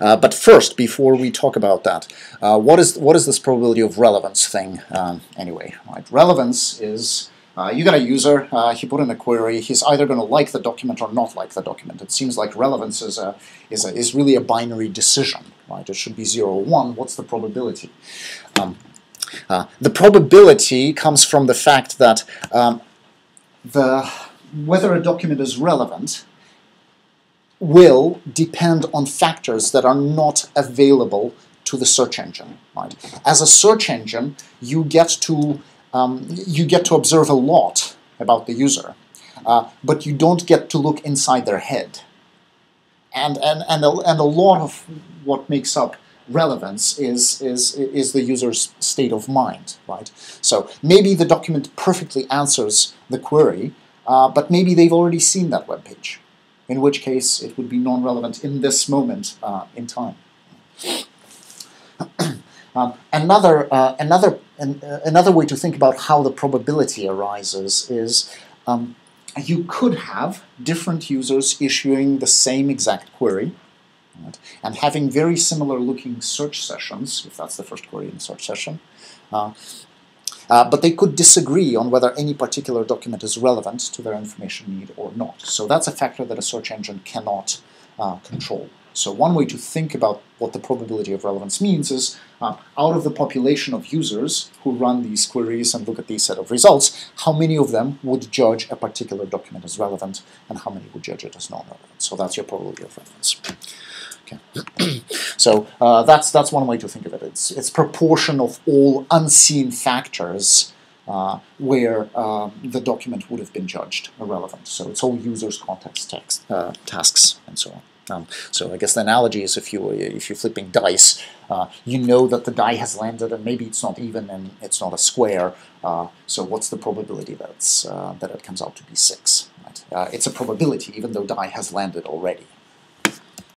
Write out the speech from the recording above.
Uh, but first, before we talk about that, uh, what is what is this probability of relevance thing um, anyway? Right? Relevance is uh, you got a user, uh, he put in a query, he's either going to like the document or not like the document. It seems like relevance is, a, is, a, is really a binary decision, right? It should be 0 or 1. What's the probability? Um, uh, the probability comes from the fact that um, the, whether a document is relevant will depend on factors that are not available to the search engine. Right? As a search engine, you get to um, you get to observe a lot about the user, uh, but you don't get to look inside their head. And and and a, and a lot of what makes up relevance is is is the user's state of mind, right? So maybe the document perfectly answers the query, uh, but maybe they've already seen that web page in which case it would be non-relevant in this moment uh, in time. um, another, uh, another, an, uh, another way to think about how the probability arises is um, you could have different users issuing the same exact query right, and having very similar looking search sessions, if that's the first query in the search session, uh, but they could disagree on whether any particular document is relevant to their information need or not. So that's a factor that a search engine cannot uh, control. So one way to think about what the probability of relevance means is uh, out of the population of users who run these queries and look at these set of results, how many of them would judge a particular document as relevant and how many would judge it as non-relevant. So that's your probability of relevance. Okay. So uh, that's that's one way to think of it. It's it's proportion of all unseen factors uh, where um, the document would have been judged irrelevant. So it's all users, context, text, uh, tasks, and so on. Um, so I guess the analogy is if you if you're flipping dice, uh, you know that the die has landed and maybe it's not even and it's not a square. Uh, so what's the probability that's uh, that it comes out to be six? Right? Uh, it's a probability even though die has landed already.